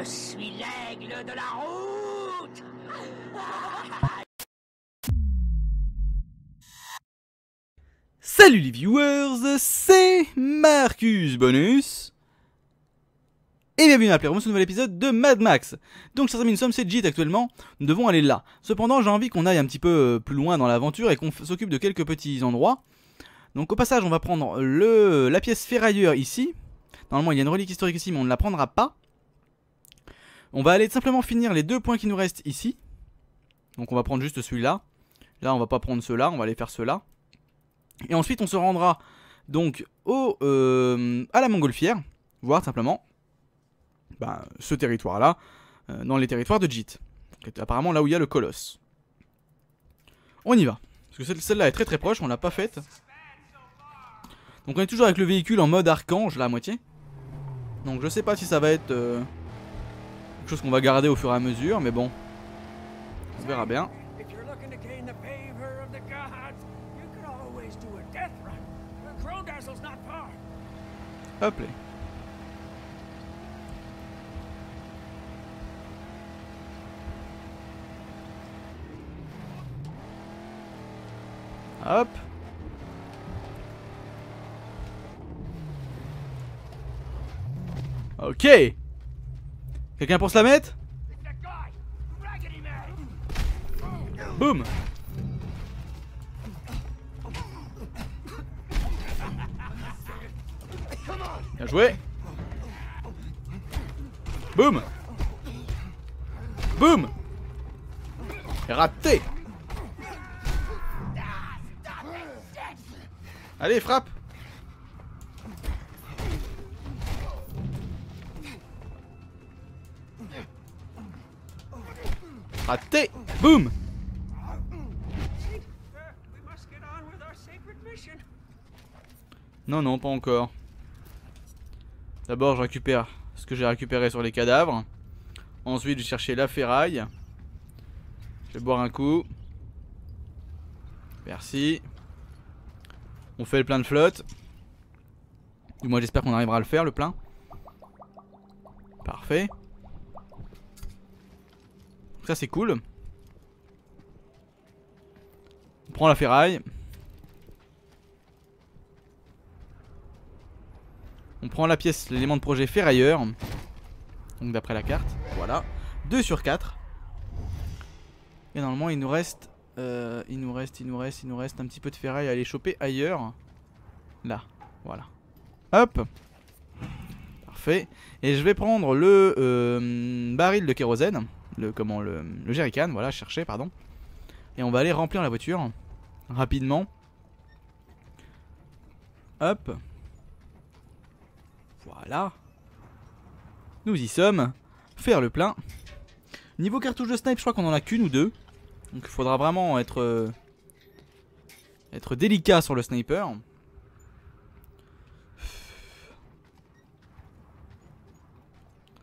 Je suis l'aigle de la route Salut les viewers, c'est Marcus Bonus et bienvenue à Playroom, ce nouvel épisode de Mad Max. Donc chers amis, nous sommes chez JIT actuellement, nous devons aller là. Cependant, j'ai envie qu'on aille un petit peu euh, plus loin dans l'aventure et qu'on s'occupe de quelques petits endroits. Donc au passage, on va prendre le, la pièce ferrailleur ici. Normalement, il y a une relique historique ici, mais on ne la prendra pas. On va aller simplement finir les deux points qui nous restent ici. Donc on va prendre juste celui-là. Là, on va pas prendre ceux-là, on va aller faire ceux-là. Et ensuite, on se rendra donc au, euh, à la montgolfière, voir simplement ben, ce territoire-là, euh, dans les territoires de JIT. Apparemment là où il y a le colosse. On y va. Parce que celle-là est très très proche, on l'a pas faite. Donc on est toujours avec le véhicule en mode archange là à moitié. Donc je sais pas si ça va être euh, quelque chose qu'on va garder au fur et à mesure, mais bon. On verra bien. Hop là. Hop. Ok. Quelqu'un pour se la mettre? Boum! Bien joué. Boum! Boum! Raté! Allez, frappe sacred mission. Non, non, pas encore. D'abord, je récupère ce que j'ai récupéré sur les cadavres. Ensuite, je vais chercher la ferraille. Je vais boire un coup. Merci. On fait le plein de flotte. Du moins, j'espère qu'on arrivera à le faire, le plein. Parfait. Ça, c'est cool. On prend la ferraille. On prend la pièce, l'élément de projet ferrailleur. Donc d'après la carte, voilà. 2 sur 4. Et normalement il nous reste euh, il nous reste, il nous reste, il nous reste un petit peu de ferraille à aller choper ailleurs. Là, voilà. Hop Parfait. Et je vais prendre le euh, baril de kérosène. Le comment le, le jerrycan, voilà, chercher, pardon. Et on va aller remplir la voiture rapidement. Hop. Voilà. Nous y sommes. Faire le plein. Niveau cartouche de snipe, je crois qu'on en a qu'une ou deux. Donc il faudra vraiment être euh, être délicat sur le sniper.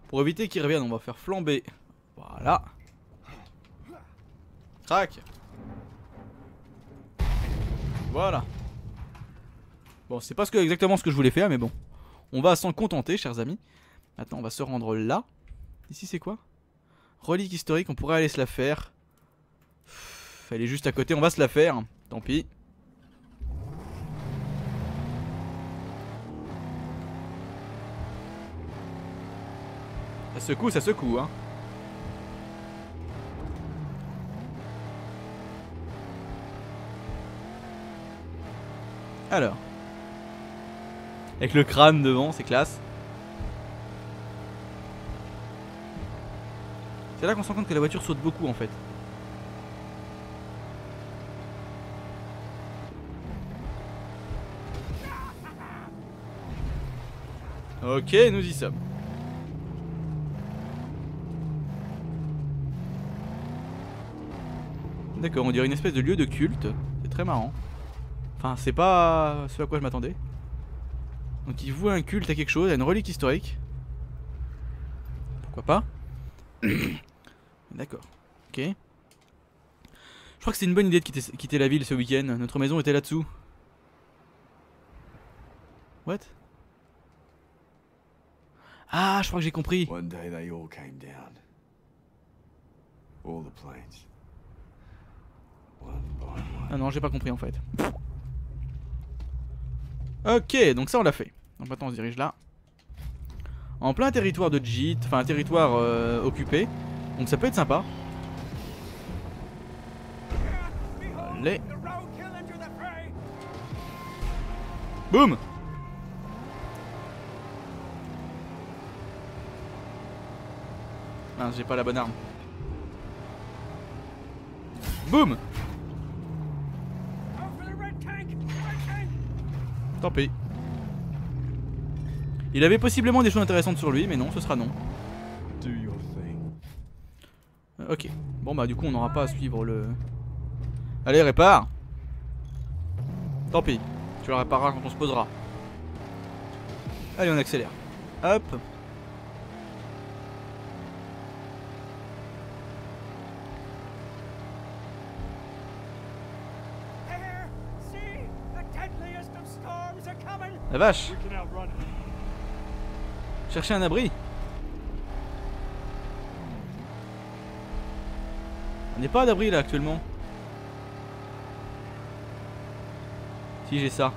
Pour éviter qu'il revienne, on va faire flamber. Voilà. Crac. Voilà. Bon, c'est pas exactement ce que je voulais faire, mais bon. On va s'en contenter, chers amis. Maintenant, on va se rendre là. Ici, c'est quoi? Relique historique, on pourrait aller se la faire. Elle est juste à côté, on va se la faire. Tant pis. Ça secoue, ça secoue, hein. Alors. Avec le crâne devant, c'est classe. C'est là qu'on se rend compte que la voiture saute beaucoup en fait. Ok, nous y sommes. D'accord, on dirait une espèce de lieu de culte. C'est très marrant. Enfin, c'est pas ce à quoi je m'attendais. Donc il voue un culte à quelque chose, à une relique historique. Pourquoi pas? D'accord. Ok. Je crois que c'est une bonne idée de quitter, quitter la ville ce week-end. Notre maison était là-dessous. What? Ah, je crois que j'ai compris. One day they all came down. All the planes. One by one. Ah non, j'ai pas compris en fait. Ok, donc ça on l'a fait. Donc maintenant on se dirige là. En plein territoire de Jeet, enfin un territoire euh, occupé. Donc ça peut être sympa. Allez. Boum Mince, j'ai pas la bonne arme. Boum Tant pis. Il avait possiblement des choses intéressantes sur lui, mais non, ce sera non. Do your thing. Euh, ok. Bon bah du coup on n'aura pas à suivre le... Allez répare Tant pis. Tu la répareras quand on se posera. Allez on accélère. Hop. La vache. Chercher un abri On n'est pas d'abri là actuellement. Si j'ai ça.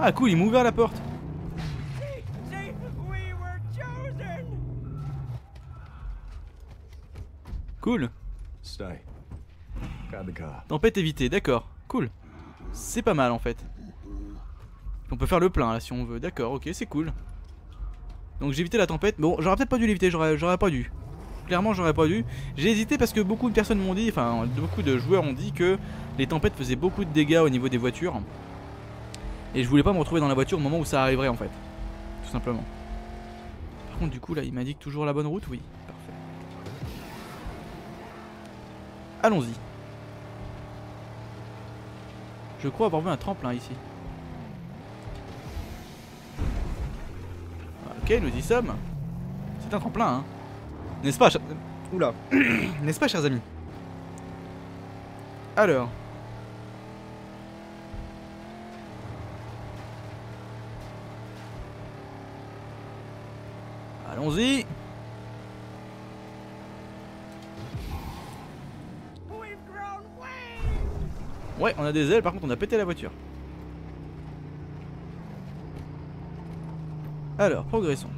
Ah cool, il m'a ouvert la porte. Cool. Tempête évitée, d'accord. Cool. C'est pas mal en fait. On peut faire le plein là si on veut. D'accord, ok, c'est cool. Donc j'ai évité la tempête. Bon, j'aurais peut-être pas dû l'éviter, j'aurais pas dû. Clairement, j'aurais pas dû. J'ai hésité parce que beaucoup de personnes m'ont dit, enfin, beaucoup de joueurs ont dit que les tempêtes faisaient beaucoup de dégâts au niveau des voitures. Et je voulais pas me retrouver dans la voiture au moment où ça arriverait en fait. Tout simplement. Par contre, du coup, là, il m'indique toujours la bonne route Oui, parfait. Allons-y. Je crois avoir vu un tremplin ici. Ok, nous y sommes. C'est un tremplin, hein. N'est-ce pas, Oula. N'est-ce pas, chers amis? Alors. Allons-y. Ouais, on a des ailes, par contre on a pété la voiture. Alors, progressons.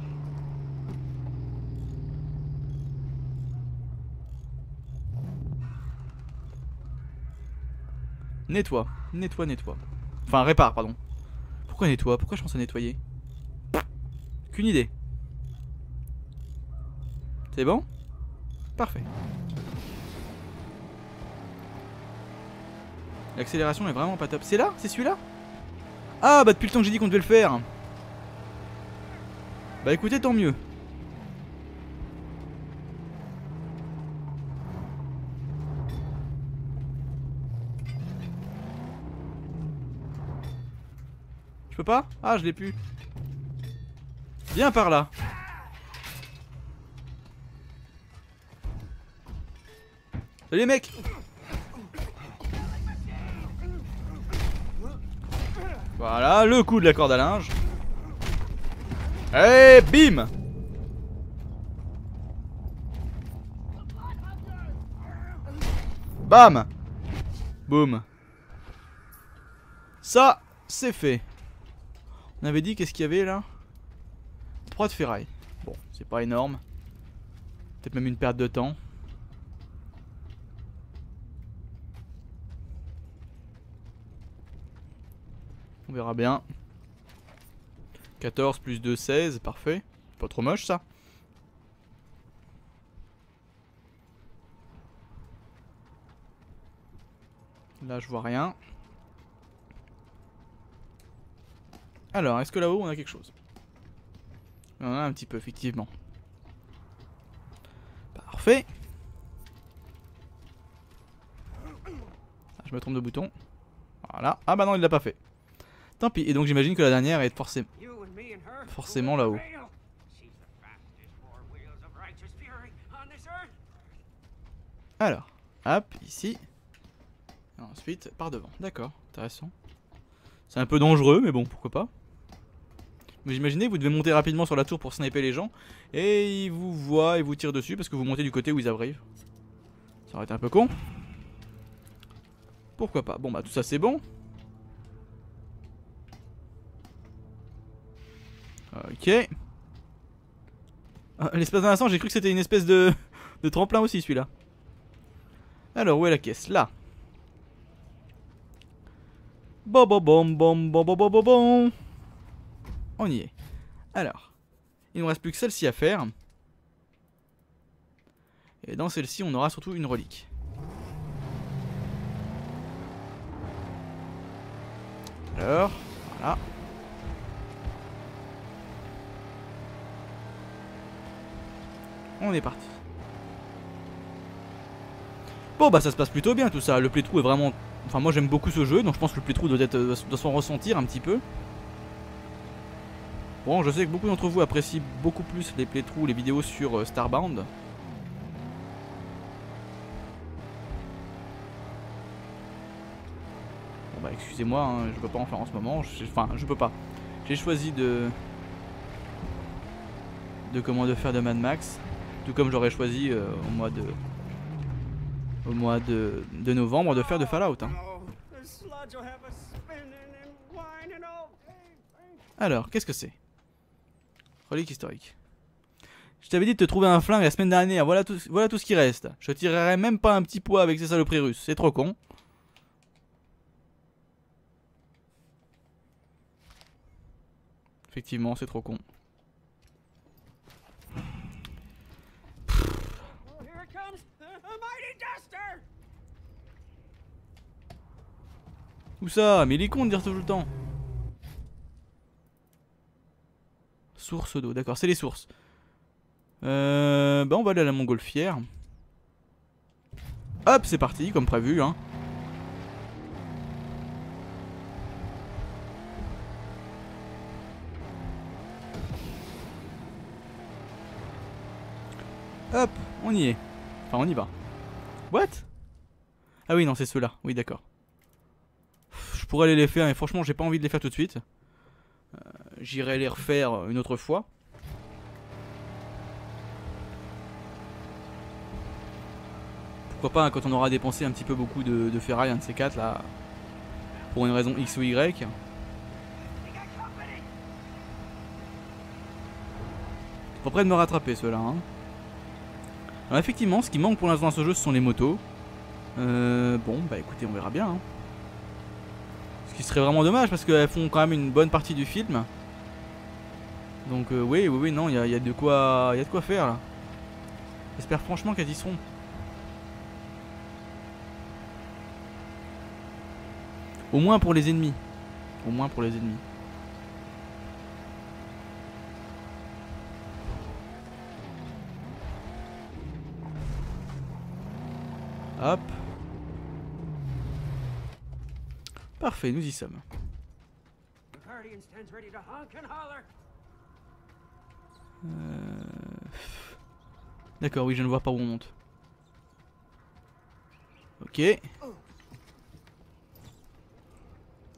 Nettoie, nettoie, nettoie. Enfin, répare, pardon. Pourquoi nettoie? Pourquoi je pense à nettoyer? Qu'une idée. C'est bon? Parfait. L'accélération est vraiment pas top. C'est là? C'est celui-là? Ah bah depuis le temps que j'ai dit qu'on devait le faire. Bah écoutez, tant mieux. Je peux pas? Ah je l'ai plus. Viens par là. Salut les Voilà, le coup de la corde à linge. Et bim Bam Boum. Ça, c'est fait. On avait dit qu'est-ce qu'il y avait là? Trois de ferraille. Bon, c'est pas énorme. Peut-être même une perte de temps. Verra bien. 14 plus 2, 16, parfait. Pas trop moche ça. Là je vois rien. Alors, est-ce que là-haut on a quelque chose? On a un petit peu, effectivement. Parfait. Ah, je me trompe de bouton. Voilà. Ah bah non, il l'a pas fait. Tant pis. Et donc j'imagine que la dernière est forcément... Forcément là-haut. Alors, hop, ici. Et ensuite, par devant. D'accord, intéressant. C'est un peu dangereux, mais bon, pourquoi pas. Vous imaginez, vous devez monter rapidement sur la tour pour sniper les gens, et ils vous voient et vous tirent dessus parce que vous montez du côté où ils arrivent. Ça aurait été un peu con. Pourquoi pas Bon bah tout ça c'est bon. Ok. Ah, l'espace d'un instant, j'ai cru que c'était une espèce de, de tremplin aussi, celui-là. Alors, où est la caisse? Là. Bon, bon, bon, bon, bon, bon, bon, bon, On y est. Alors, il ne reste plus que celle-ci à faire. Et dans celle-ci, on aura surtout une relique. Alors, voilà. On est parti. Bon bah ça se passe plutôt bien tout ça, le playthrough est vraiment... Enfin moi j'aime beaucoup ce jeu, donc je pense que le playthrough doit, être, euh, doit s'en ressentir un petit peu. Bon je sais que beaucoup d'entre vous apprécient beaucoup plus les playthroughs, les vidéos sur euh, Starbound. Bon bah excusez-moi, hein, je peux pas en faire en ce moment, enfin je peux pas. J'ai choisi de... De comment faire de Mad Max, tout comme j'aurais choisi euh, au mois de au mois de, de novembre de faire de Fallout. hein. Alors, qu'est-ce que c'est? Relique historique. Je t'avais dit de te trouver un flingue la semaine dernière, voilà tout, voilà tout ce qui reste. Je tirerai même pas un petit poids avec ces saloperies russes, c'est trop con. Effectivement, c'est trop con. Oh, here it comes, a, a mighty duster. Où Mais il est con de dire tout le temps. Source d'eau, d'accord, c'est les sources. Euh, bah on va aller à la montgolfière. Hop, c'est parti, comme prévu. Hein. Hop, on y est. Enfin, on y va. What? Ah oui, non, c'est ceux-là. Oui, d'accord. Pourrais aller les faire, mais franchement, j'ai pas envie de les faire tout de suite. Euh, J'irai les refaire une autre fois. Pourquoi pas hein, quand on aura dépensé un petit peu beaucoup de, ferraille, un de ces quatre là, pour une raison X ou Y. Pas près de me rattraper ceux-là. Hein. Alors effectivement, ce qui manque pour l'instant dans ce jeu, ce sont les motos. Euh, bon, bah écoutez, on verra bien. hein. Ce qui serait vraiment dommage parce qu'elles font quand même une bonne partie du film. Donc euh, oui, oui, oui, non, il y a, de quoi, il y a de quoi faire là. J'espère franchement qu'elles y seront. Au moins pour les ennemis. Au moins pour les ennemis. Hop. Parfait, nous y sommes. Euh, D'accord, oui, je ne vois pas où on monte. Ok. Il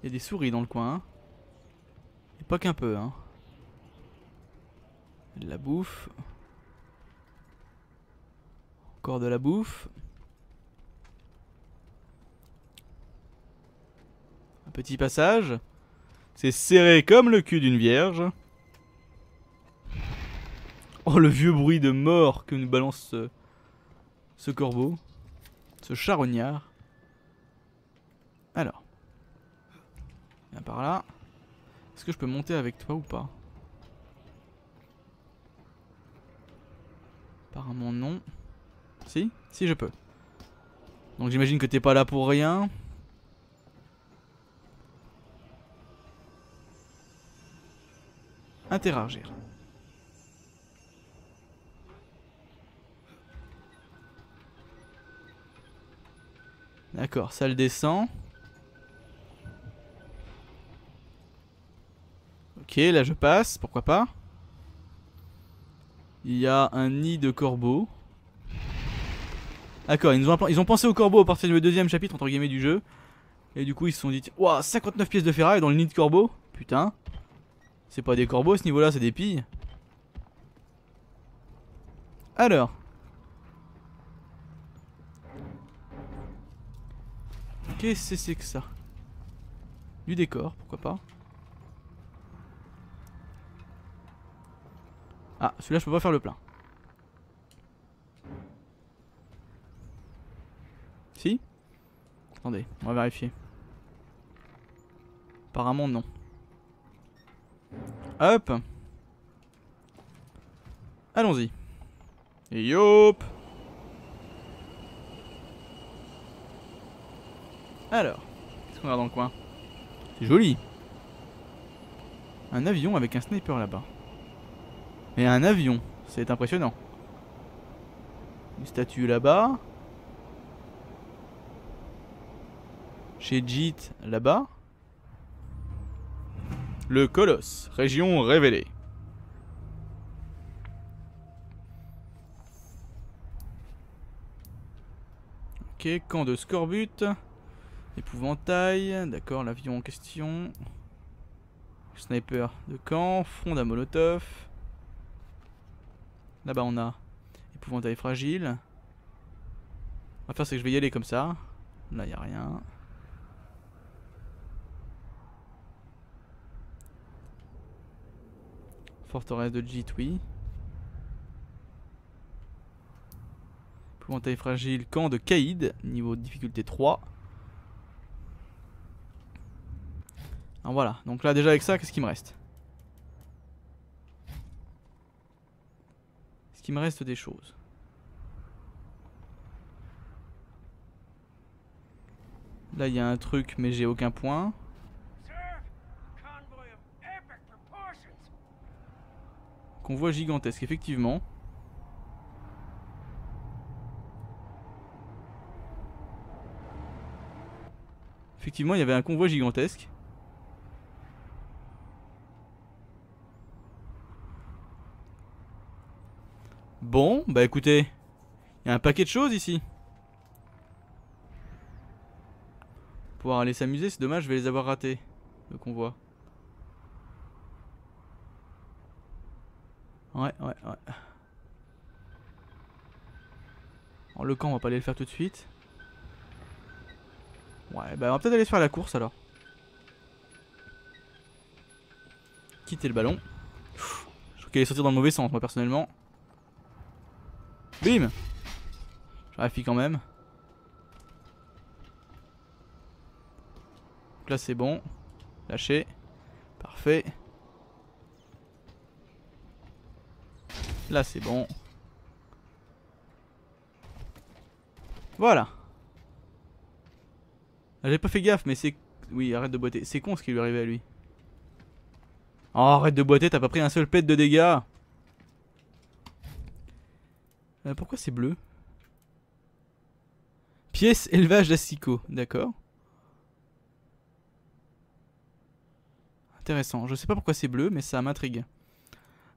y a des souris dans le coin. hein. Et pas qu'un peu, hein. De la bouffe. Encore de la bouffe. Petit passage. C'est serré comme le cul d'une vierge. Oh le vieux bruit de mort que nous balance ce, corbeau. Ce charognard. Alors. Viens par là. Est-ce que je peux monter avec toi ou pas? Apparemment non. Si? Si je peux. Donc j'imagine que t'es pas là pour rien. Interagir. D'accord, ça le descend. Ok, là je passe, pourquoi pas. Il y a un nid de corbeaux. D'accord, ils, ont, pensé au corbeau à partir du deuxième chapitre entre guillemets du jeu. Et du coup, ils se sont dit Waouh, 59 pièces de ferraille dans le nid de corbeau Putain. C'est pas des corbeaux ce niveau-là, c'est des pilles. Alors. Qu'est-ce que c'est que ça? Du décor, pourquoi pas. Ah, celui-là, je peux pas faire le plein. Si? Attendez, on va vérifier. Apparemment, non. Hop Allons-y. Yop Alors, qu'est-ce qu'on a dans le coin? C'est joli. Un avion avec un sniper là-bas. Et un avion, c'est impressionnant. Une statue là-bas. Chez Jeet là-bas. Le Colosse, région révélée. Ok, camp de Scorbut. Épouvantail, d'accord, l'avion en question. Sniper de camp, fond à Molotov. Là-bas on a épouvantail fragile. On va faire c'est que je vais y aller comme ça. Là il a rien. Forteresse de Jit, oui. Épouvantail fragile, camp de Kaïd, niveau de difficulté 3. Alors voilà, donc là déjà avec ça, qu'est-ce qu'il me reste? Est-ce qu'il me reste des choses Là il y a un truc mais j'ai aucun point. Convoi gigantesque, effectivement. Effectivement, il y avait un convoi gigantesque. Bon, bah écoutez, il y a un paquet de choses ici. Pouvoir aller s'amuser, c'est dommage, je vais les avoir ratés, le convoi. Ouais, ouais, ouais. Alors, le camp, on va pas aller le faire tout de suite. Ouais, bah on va peut-être aller se faire la course alors. Quitter le ballon. Je crois qu'elle est sortie dans le mauvais sens, moi personnellement. Bim Je vérifie quand même. Donc là c'est bon. Lâché. Parfait. Là c'est bon. Voilà. J'ai pas fait gaffe mais c'est... Oui arrête de boiter. C'est con ce qui lui arrivé à lui. Oh arrête de boiter, t'as pas pris un seul pet de dégâts. Euh, pourquoi c'est bleu? Pièce élevage d'asticots, d'accord. Intéressant, je sais pas pourquoi c'est bleu mais ça m'intrigue.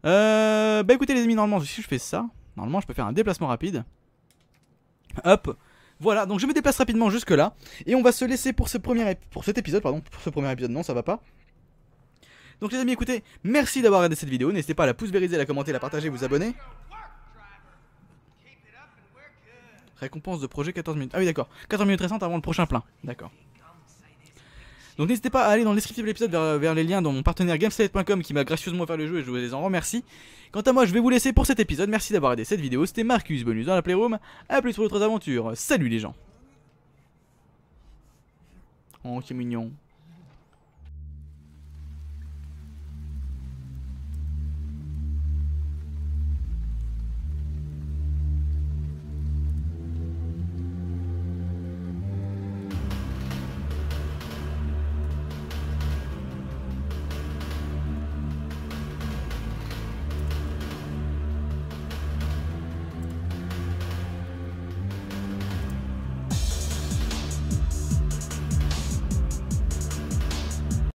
Euh, bah écoutez les amis, normalement si je fais ça, normalement je peux faire un déplacement rapide. Hop, voilà, donc je me déplace rapidement jusque là. Et on va se laisser pour, ce premier pour cet épisode, pardon, pour ce premier épisode, non ça va pas. Donc les amis écoutez, merci d'avoir regardé cette vidéo, n'hésitez pas à la pouce vériser, la commenter, la partager, vous abonner. Récompense de projet 14 minutes. Ah oui d'accord, 14 minutes récentes avant le prochain plein. D'accord. Donc n'hésitez pas à aller dans le descriptif de l'épisode vers, les liens dans mon partenaire Gameslate.com qui m'a gracieusement offert le jeu et je vous les en remercie. Quant à moi, je vais vous laisser pour cet épisode. Merci d'avoir aidé cette vidéo. C'était Marcus Bonus dans la Playroom. A plus pour d'autres aventures. Salut les gens. Oh, c'est mignon.